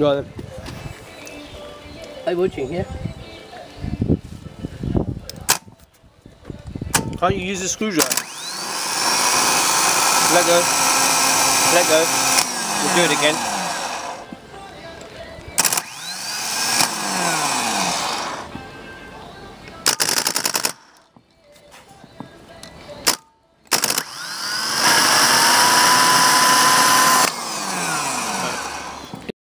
Right. Hey, watching here. Can't you use a screwdriver? Let go. Let go. We'll do it again.